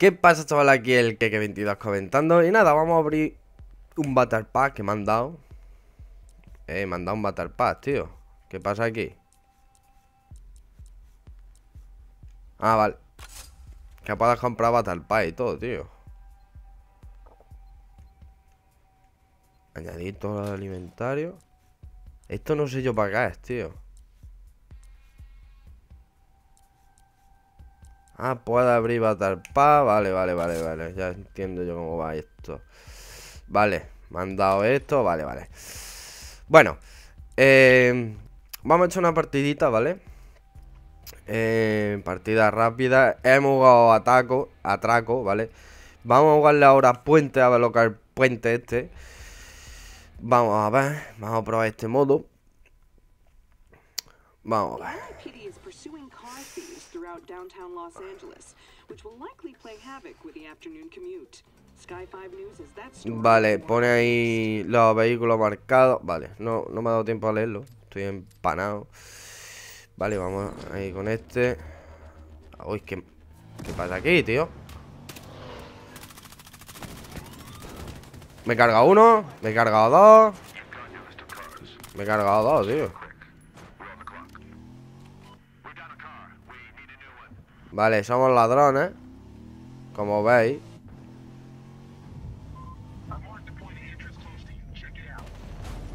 ¿Qué pasa, chaval? Aquí el Keke22 comentando. Y nada, vamos a abrir un Battle Pack que me han dado. Eh, me han dado un Battle Pack, tío. ¿Qué pasa aquí? Ah, vale. Que puedas comprar Battle Pack y todo, tío. Añadir todo el alimentario. Esto no sé yo para qué es, tío. Ah, puede abrir Battle Pack. Vale, vale, vale, vale. Ya entiendo yo cómo va esto. Vale, me han dado esto. Vale, vale. Bueno, eh, vamos a echar una partidita, ¿vale? Eh, partida rápida. Hemos jugado ataco, atraco, ¿vale? Vamos a jugarle ahora puente, a ver lo que es el puente este. Vamos a ver, vamos a probar este modo. Vamos a ver. Thieves throughout downtown Los Angeles, which will likely play havoc with the afternoon commute. Sky 5 News is that story. Vale, pone ahí los vehículos marcados. Vale, no, no me ha dado tiempo a leerlo. Estoy empanado. Vale, vamos ahí con este. Uy, ¿qué, qué pasa aquí, tío? Me he cargado uno, me he cargado dos. Me he cargado dos, tío. Vale, somos ladrones. Como veis.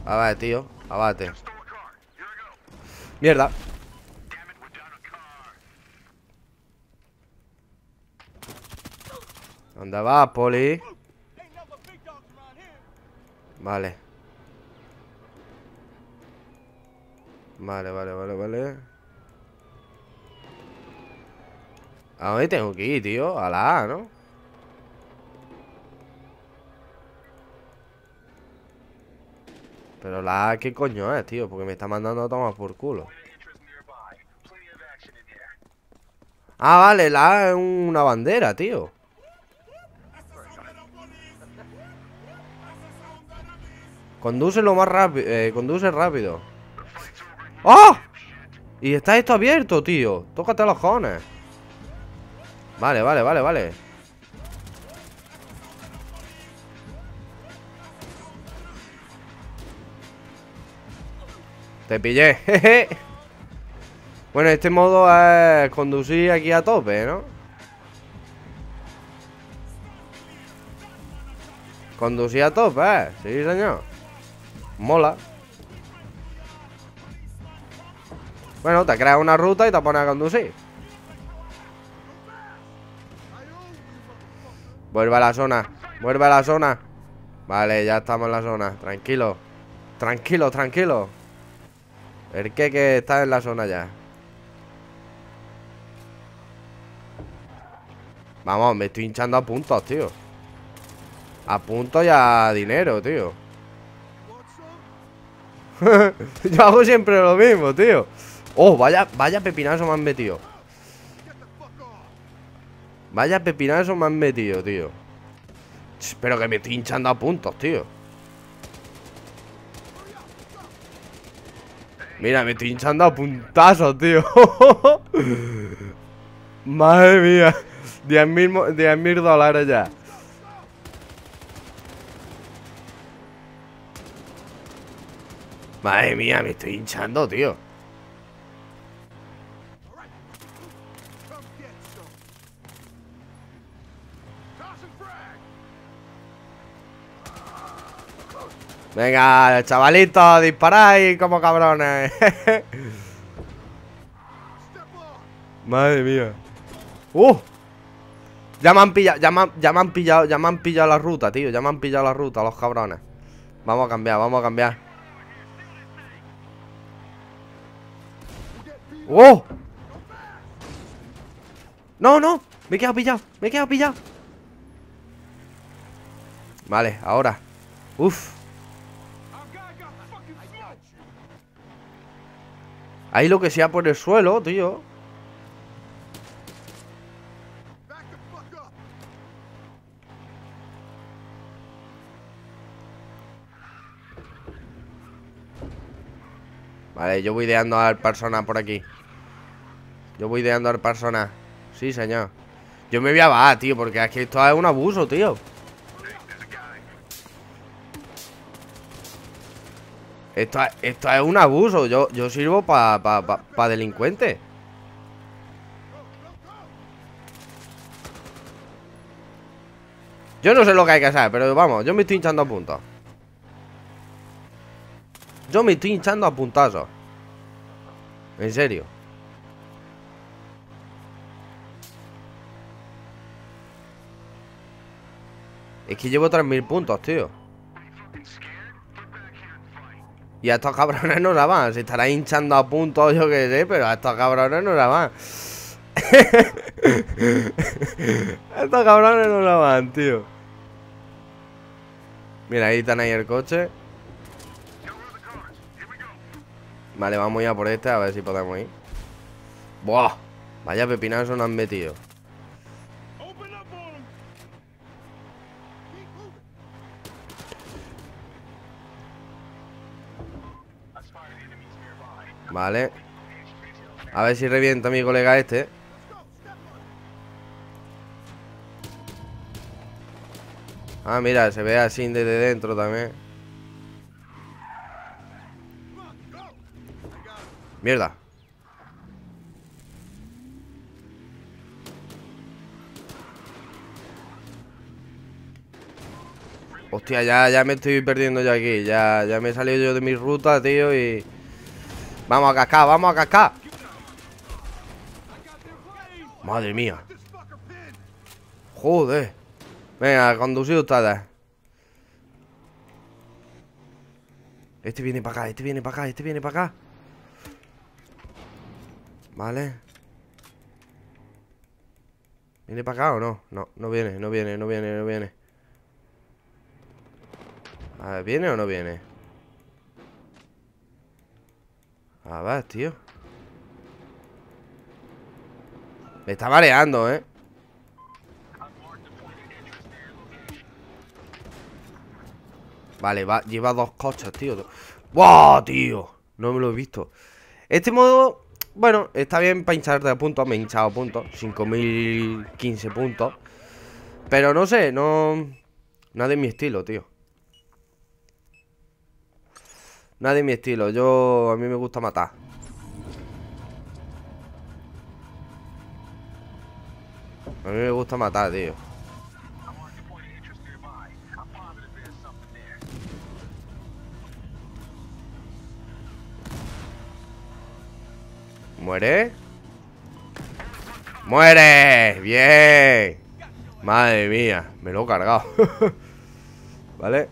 A ver, tío, abate. Mierda. ¿Dónde vas, Poli? Vale. Vale, vale, vale, vale. ¿A tengo que ir, tío? A la A, ¿no? Pero la A, ¿qué coño es, tío? Porque me está mandando a tomar por culo. Ah, vale, la A es una bandera, tío. Conduce lo más rápido. Eh, conduce rápido. ¡Oh! Y está esto abierto, tío. Tócate los cojones. Vale, vale, vale, vale. Te pillé, jeje. Bueno, este modo es conducir aquí a tope, ¿no? Conducir a tope, ¿eh? Sí, señor. Mola. Bueno, te creas una ruta y te pones a conducir. Vuelve a la zona. Vuelve a la zona. Vale, ya estamos en la zona. Tranquilo. Tranquilo, tranquilo. El que que está en la zona ya. Vamos, me estoy hinchando a puntos, tío. A puntos y a dinero, tío. Yo hago siempre lo mismo, tío. Oh, vaya, vaya pepinazo me han metido. Vaya pepinazo me han metido, tío. Espero que me estoy hinchando a puntos, tío. Mira, me estoy hinchando a puntazos, tío. Madre mía. 10 mil dólares ya. Madre mía, me estoy hinchando, tío. Venga, chavalitos, disparáis como cabrones. Madre mía. ¡Uh! Ya me han pillado, ya me ya me han pillado, ya me han pillado la ruta, tío. Ya me han pillado la ruta, los cabrones. Vamos a cambiar, vamos a cambiar. ¡Oh! No, no, me he quedado pillado, me he quedado pillado. Vale, ahora. Uf. Ahí lo que sea por el suelo, tío. Vale, yo voy ideando al persona por aquí. Yo voy ideando al persona. Sí, señor. Yo me voy a bajar, tío, porque que esto es un abuso, tío. Esto, esto es un abuso. Yo, yo sirvo para pa, pa, pa delincuentes. Yo no sé lo que hay que hacer, pero vamos, yo me estoy hinchando a puntos. Yo me estoy hinchando a puntazos. En serio. Es que llevo 3.000 puntos, tío. Y a estos cabrones no la van. Se estará hinchando a puntos, yo que sé, pero a estos cabrones no la van. a estos cabrones no la van, tío. Mira, ahí están ahí el coche. Vale, vamos ya por este a ver si podemos ir. ¡Buah! Vaya pepinazo nos han metido. Vale. A ver si revienta mi colega este. Ah, mira, se ve así desde dentro también. Mierda. Hostia, ya, ya me estoy perdiendo yo aquí. Ya, ya me he salido yo de mi ruta, tío, y... Vamos a cascar, vamos a cascar. Madre mía. Joder. Venga, conducir ustedes. Este viene para acá, este viene para acá, este viene para acá. Vale. ¿Viene para acá o no? No, no viene, no viene, no viene, no viene. A ver, ¿viene o no viene? A ver, tío. Me está mareando, ¿eh? Vale, va, lleva dos coches, tío ¡Wow, tío! No me lo he visto Este modo, bueno, está bien para hincharte a puntos Me he hinchado a puntos 5015 puntos Pero no sé, no... Nada de mi estilo, tío Nada de mi estilo Yo, a mí me gusta matar A mí me gusta matar, tío ¿Muere? ¡Muere! ¡Bien! Madre mía, me lo he cargado ¿Vale?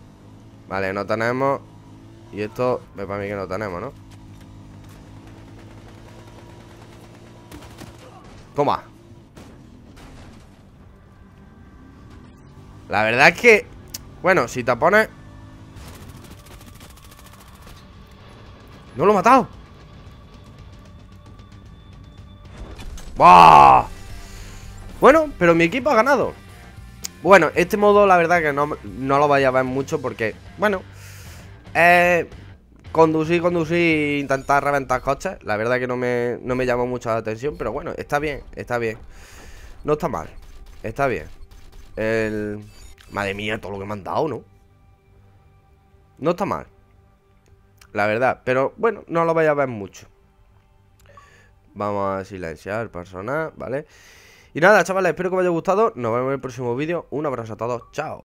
Vale, no tenemos Y esto, ve para mí que no tenemos, ¿no? Toma La verdad es que Bueno, si te pones No lo he matado ¡Bah! Bueno, pero mi equipo ha ganado Bueno, este modo la verdad que no, no lo vaya a ver mucho porque, bueno Conducir, conducir intentar reventar coches La verdad que no me, no me llamó mucho la atención Pero bueno, está bien, está bien No está mal, está bien El... Madre mía, todo lo que me han dado, ¿no? No está mal La verdad, pero bueno, no lo vaya a ver mucho Vamos a silenciar personal, ¿vale? Y nada, chavales, espero que os haya gustado. Nos vemos en el próximo vídeo. Un abrazo a todos. Chao.